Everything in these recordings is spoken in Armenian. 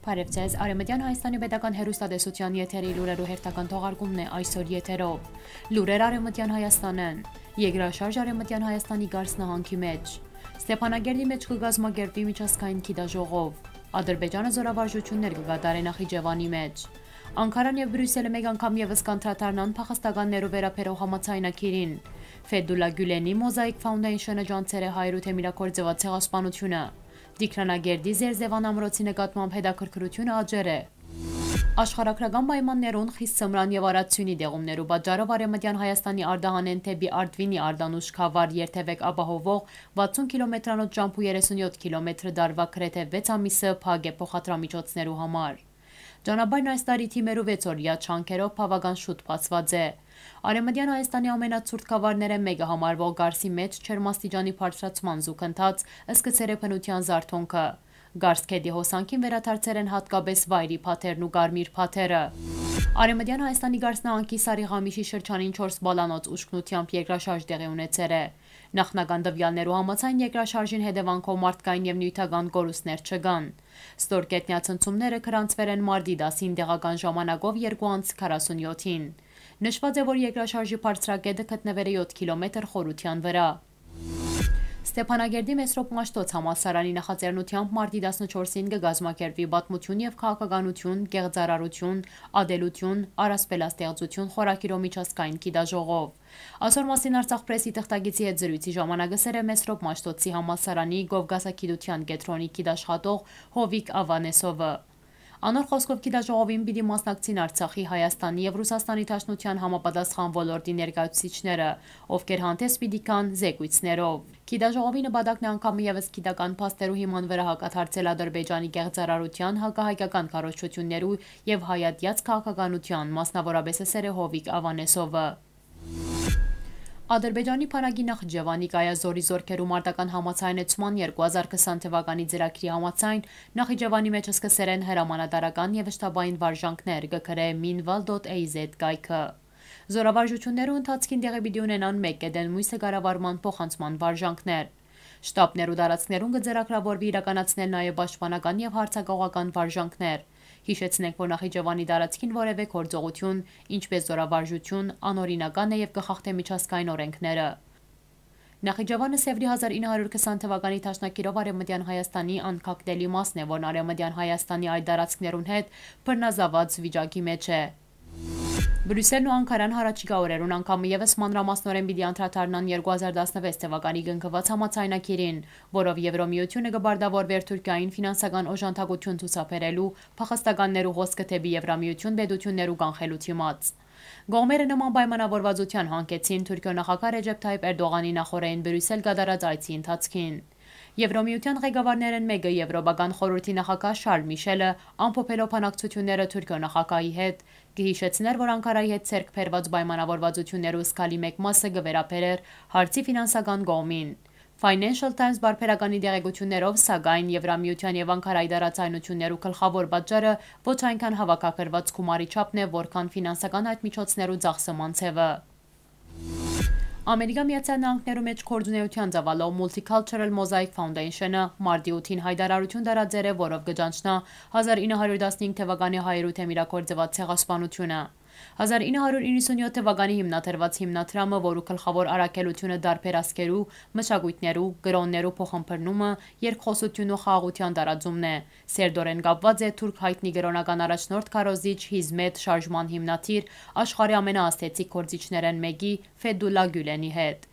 Բարև ձեզ, Արեմտյան Հայաստանի պետական հերուստատեսության եթերի լուրերու հերթական թողարկումն է այսօր եթերով։ Լուրեր Արեմտյան Հայաստանեն։ Եգրաշարժ Արեմտյան Հայաստանի Գարս նահանգի մեջ։ Ստեփանագերդի մեջ կգազմագերտի միջազգային քիդաժողով։ Ադրբեջանը զորավարժություններ կգադարի Նախիջևանի մեջ։ Անկարան եւ Բրյուսելը մեկ անգամ եւս կանտրատարնան փախստականներով վերապերող համացայնակիրին։ Ֆեդուլա Գյուլենի Mosaic Foundation-ը ջանցեր է հայրութ Էմիրակորձեված ցեղասպանությունը։ Դիկրանագերդի Զերզևան ամրոցի նկատմամբ հետաքրքրությունը աճեր է։ Աշխարհակրական պայմաններուն խիստ սմրան եւ արացյունի դեղումներու պատճառով Արեմտյան Հայաստանի Արդահանեն թեպի Արդվինի Արդանուշ Խավար երթևեք ապահովող 60 կիլոմետրանոց ճամփու 37 կիլոմետր դարվա գրեթե 6 ամիսը փակ է փոխադրամիջոցներու համար։ Ճանապարհն այս տարի թիմերու 6 օրյա չանքերով բավական շուտ բացված է։ Արեմտյան Հայաստանի ամենացուրտ խավարները մեկը համարվող Գարսի մեջ Չերմաստիճանի բարձրացման զուգընթաց ըսկցեր է փնության զարթոնքը։ Գարսքեդի հոսանքին վերաթարցեր են հատկապես վայրի փաթերն ու կարմիր փաթերը։ Արեմտյան Հայաստանի Գարսնահանքի Սարիղամիշի շրջանին 4 բալանոց ուշքնությամբ երկրաշարժ տեղի ունեցեր է։ Նախնական տվյալներու համաձայն երկրաշարժին հետևանքով մարդկային եւ նյութական կորուստներ չկան։ Ստորկետնյա ցնցումները կրանցվել են մարտի 10-ին տեղական ժամանակով 2:47-ին։ Նշված է, որ երկրաշարժի բարձրակետը գտնվել է 7 կիլոմետր խորության վրա։ Ստեփանագերդի Մեսրոպ Մաշտոց համալսարանի նախաձեռնությամբ մարտի 14-ին կգազմակերպվի պատմություն եւ քաղաքականություն, գեղձարարություն, ադելություն, առասպելաստեղծություն խորակիրո միջազգային գիտաժողով։ Այսօր մասին Արցախ պրեսի թղթագիտի հետ զրույցի ժամանակ ասել է Մեսրոպ Մաշտոցի համալսարանի Գովգասագիտության կենտրոնի գիտաշխատող Հովիկ Ավանեսովը։ Անոր խոսքով գիտաժողովին պիտի մասնակցին Արցախի, Հայաստանի եւ Ռուսաստանի Դաշնության համապատասխան ոլորտի ներկայացուցիչները, ովքեր հանդես պիտի կան զեկույցներով։ Գիտաժողովի նպատակն է անգամ եւս գիտական փաստերու հիման վրա հակաթարցել Ադրբեջանի գեղձարարության, հակահայկական կառույցություններու եւ հայատյաց քաղաքականության, մասնավորապես Սերեհովիկ Ավանեսովը։ Ադրբեջանի Փարագի Նախջևանի կայազորի զորքերու մարտական համացայնեցման 2020 թվականի ծրագրի համացայն Նախիջևանի մեջ սկսել են հրամանատարական եւ շտաբային վարժանքներ գկրե minval.az գայքը։ Զորավարժություններու ընթացքին տեղի պիտի ունենան մեկ կետեն մույսը կառավարման փոխանցման վարժանքներ։ Շտաբներու դարածքներուն կձեռագրավորվի իրականացնել նաև պաշտպանական եւ հարցակողական վարժանքներ։ Հիշեցնենք, որ Նախիջևանի տարածքին որևէ գործողություն, ինչպես զորավարժություն, անօրինական է եւ կխախտե միջազգային օրենքները։ Նախիջևանը Սևրի 1920 թվականի Թաշնակիրով Արեմտյան Հայաստանի անկակտելի մասն է, որն Արեմտյան Հայաստանի այդ դարածքներուն հետ բռնազավաց վիճակի մեջ է։ Բրյուսելն ու Անկարան հարաճիկա օրերուն անգամ եւս մանրամասնորեն պիտի անդրադառնան 2016 թվականի գնկված համացայնակիրին, որով Եվրոմիությունը կբարդավորվեր Թուրքիային ֆինանսական օժանդակություն ցուցաբերելու փախստականներու հոսքը թեպի Եվրամիություն բեդություններու կանխելու թիմաց։ Գողմերը նման պայմանավորվածության հանկեցին Թուրքիո նախագահ Ռեջեփ Թայիպ Էրդողանի նախորդին Բրյուսել կատարած այցի ընթացքին։ Եվրոմիության ղեկավարներն մեկը Եվրոպական խորհրդի նախագահ Շարլ Միշելը ամփոփելով բանակցությունները Թուրքիո նախագահի հետ կհիշեցներ, որ Անկարայի հետ ցերկ բերված պայմանավորվածություններու սկալի մեկ մասը կվերապերեր հարցի ֆինանսական կողմին։ Financial Times բարբերականի դեղեցություններով, սակայն Եվրամիության եւ Անկարայի դարացայնություններու գլխավոր պատճառը ոչ այնքան հավաքակրված գումարի չափն է, որքան ֆինանսական այդ միջոցներու ծախսման ցևը։ Ամերիկա Միացյալ Նահանգներու մեջ կորձունեության ծավալող Multicultural Mosaic Foundation-ը մարտի 8-ին հայտարարություն տարածել է, որով կճանչնա 1915 թվականի հայրութ Էմիրակորձեված ցեղասպանությունը։ 1997 թվականի հիմնադրված հիմնադրամը, որու գլխավոր առաքելությունը դարբերասկերու, մշակույթներու, գրոններու փոխամփռնումը, երկխոսություն ու խաղաղության տարածումն է։ Սերդորեն կապված է թուրք հայտնի գրոնական առաջնորդ Կարոզիչ Հիզմետ շարժման հիմնադիր աշխարհի ամենաաստեցիկ գործիչներեն մեկի Ֆեդուլա Գյուլենի հետ։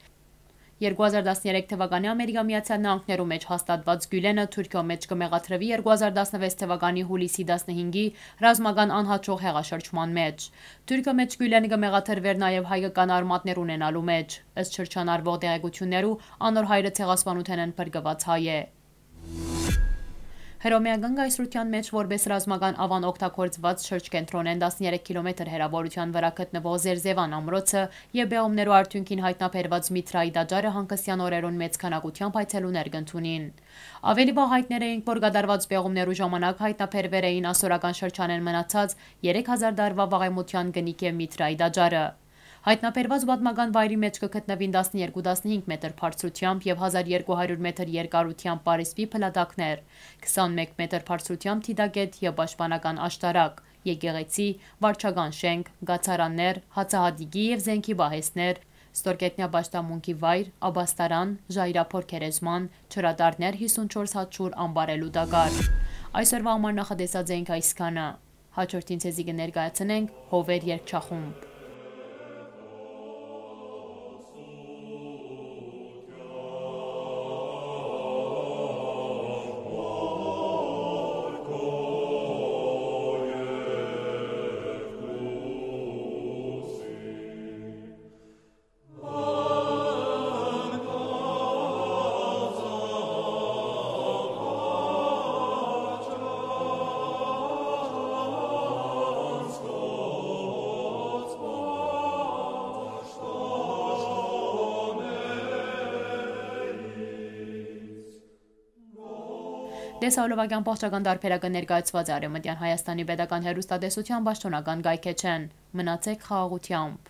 2013 թվականի Ամերիկա Միացյալ Նահանգներու մեջ հաստատված Գյուլենը Թուրքիո մեջ կմեղադրվի 2016 թվականի հուլիսի 15-ի ռազմական անհաջող հեղաշրջման մեջ։ Թուրքիո մեջ Գյուլենը կմեղադրվեր նաև հայկական արմատներ ունենալու մեջ։ Ըստ շրջանառվող տեղեկություններու անոր հայրը ցեղասպանութեն են բրգված հայ է։ Հռոմեական գայսրության մեջ որպես ռազմական ավան օգտագործված շրջկենտրոն են 13 կիլոմետր հեռավորության վրա գտնվող Զերզևան ամրոցը եւ բեղումներու արդյունքին հայտնաբերված Միտրայի դաջարը հանգստյան օրերուն մեծ քանակությամբ այցելուներ կընդունին։ Ավելի վաղ հայտներ էինք, որ գդարված բեղումներու ժամանակ հայտնաբերվեր էին ասորական շրջանեն մնացած 3000 դարվա վաղեմության գնիկ եւ Միտրայի դաջարը։ Հայտնաբերված պատմական վայրի մեջ կգտնվին 12-15 մետր բարձրությամբ եւ 1200 մետր երկարությամբ Պարիսպի փլատակներ, 21 մետր բարձրությամբ թիթագետ եւ պաշտպանական աշտարակ, եկեղեցի, վարչական շենք, գացարաններ, հացահատիկի եւ զենքի բահեսներ, ստորգետնյա պաշտամունքի վայր, աբաստարան, ժայռափոր քերեզման, չրադարներ 54 հատ շուր ամբարելու դագար։ Այսօրվա համար նախադեսած ենք այսքանը։ Հաջորդին ցեզի կներկայացնենք Հովեր երգչախումբ։ Տեսահոլովակյան պահճական դարբերակը ներկայացված է Արևմտյան Հայաստանի Պետական հեռուստատեսության պաշտոնական գայքեչեն։ Մնացեք խաղաղությամբ։